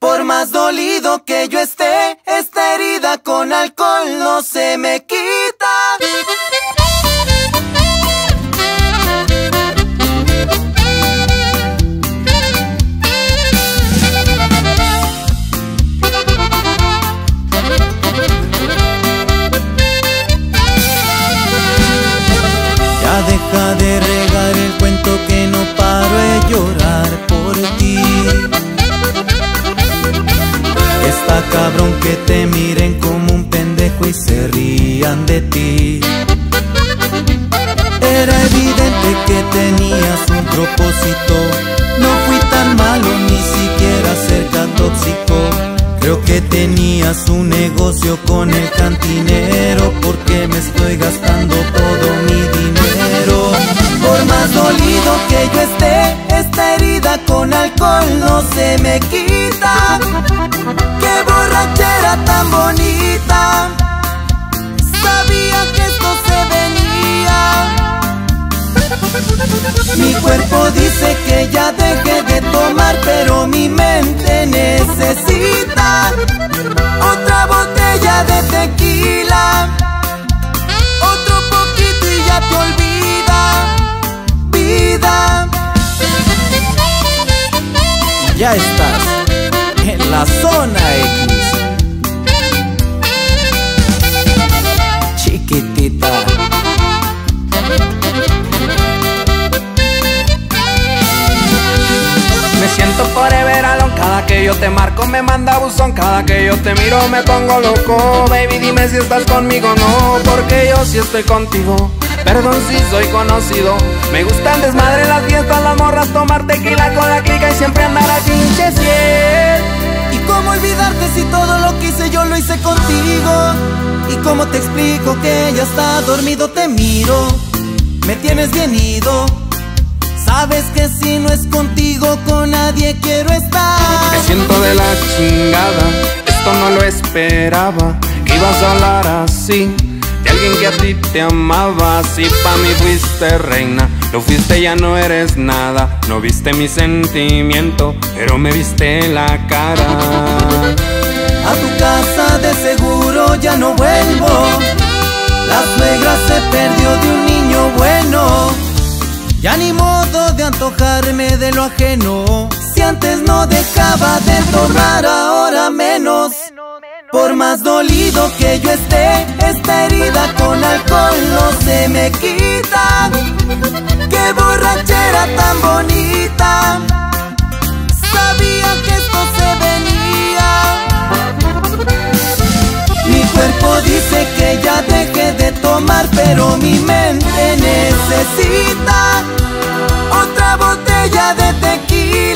Por más dolido que yo esté, esta herida con alcohol no se me quita. Que te miren como un pendejo y se rían de ti. Era evidente que tenías un propósito. No fui tan malo, ni siquiera cerca tóxico. Creo que tenías un negocio con el cantinero porque me estoy gastando todo mi dinero. Por más dolido que yo esté, esta herida con alcohol no se me quita. Qué borrachera tan bonita. Sabía que esto se venía. Mi cuerpo dice que ya deje de tomar, pero mi mente necesita otra botella de tequila, otro poquito y ya te olvida, vida. Ya estás zona X. Chiquitita. Me siento forever alone. Cada que yo te marco me manda buzón. Cada que yo te miro me pongo loco. Baby dime si estás conmigo o no. Porque yo sí estoy contigo. Perdón si soy conocido. Me gusta el desmadre, las fiestas, las morras Tomar tequila con la clica y siempre andar a pinche contigo? ¿Y cómo te explico que ya está dormido? Te miro, me tienes bien ido. Sabes que si no es contigo, con nadie quiero estar. Me siento de la chingada Esto no lo esperaba Que ibas a hablar así De alguien que a ti te amaba Así pa' mí fuiste reina Lo fuiste ya no eres nada No viste mi sentimiento Pero me viste la cara A tu casa de seguro ya no vuelvo. La suegra se perdió de un niño bueno. Ya ni modo de antojarme de lo ajeno. Si antes no dejaba de tomar, ahora menos. Por más dolido que yo esté, esta herida con alcohol no se me quita. Qué borrachera tan bonita. tomar, pero mi mente necesita otra botella de tequila.